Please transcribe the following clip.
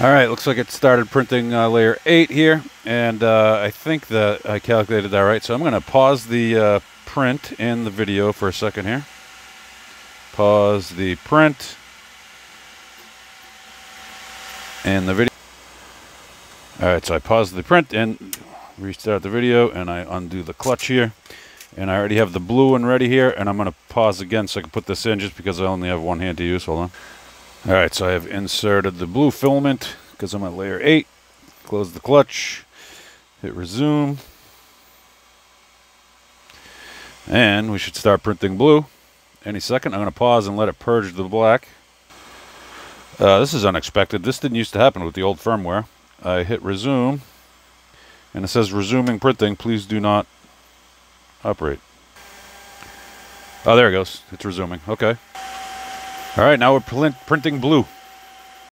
All right, looks like it started printing uh, layer 8 here, and uh, I think that I calculated that right. So I'm going to pause the uh, print and the video for a second here. Pause the print and the video. All right, so I paused the print and restart the video, and I undo the clutch here. And I already have the blue one ready here, and I'm going to pause again so I can put this in just because I only have one hand to use. Hold on. All right, so I have inserted the blue filament because I'm at layer 8. Close the clutch, hit resume. And we should start printing blue any second. I'm going to pause and let it purge the black. Uh, this is unexpected. This didn't used to happen with the old firmware. I hit resume, and it says resuming printing. Please do not operate. Oh, there it goes. It's resuming. Okay. All right, now we're printing blue.